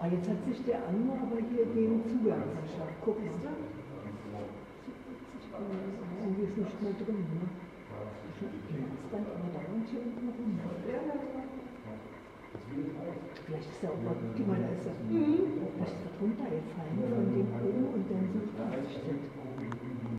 Ah, jetzt hat sich der andere aber hier den Zugang verschafft. Guck mal. Irgendwie ist nicht mehr drin. Ne? Jetzt dann aber da und hier unten rum. Vielleicht ist er auch, mal, guck mal, da ist er. Mhm. Vielleicht ist er drunter gefallen von dem.